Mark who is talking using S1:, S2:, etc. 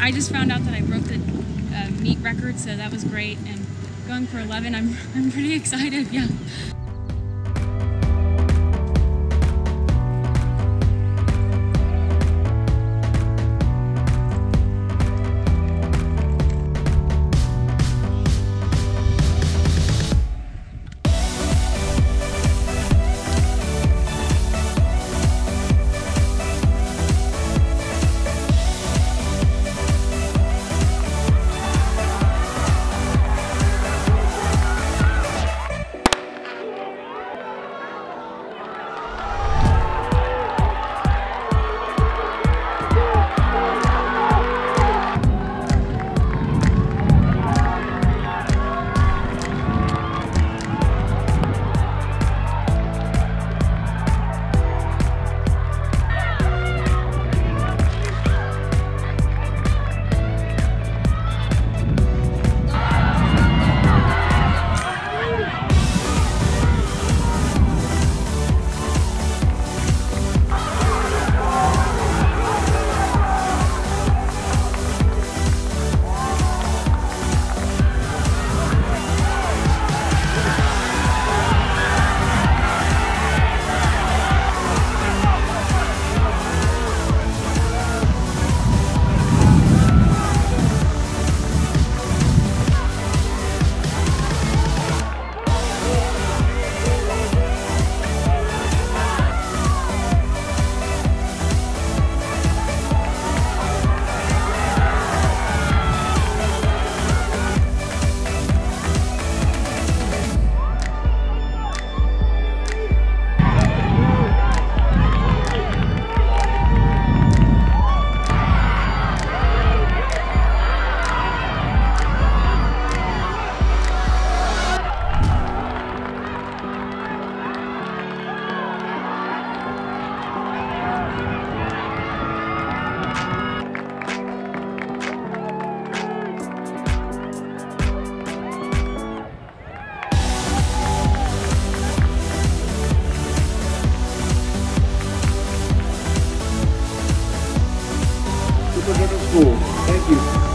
S1: I just found out that I broke the uh, meet record, so that was great. And going for 11, I'm, I'm pretty excited, yeah. Thank you.